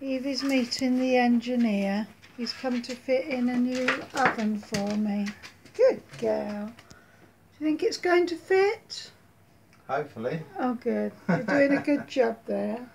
Evie's meeting the engineer. He's come to fit in a new oven for me. Good girl. Do you think it's going to fit? Hopefully. Oh, good. You're doing a good job there.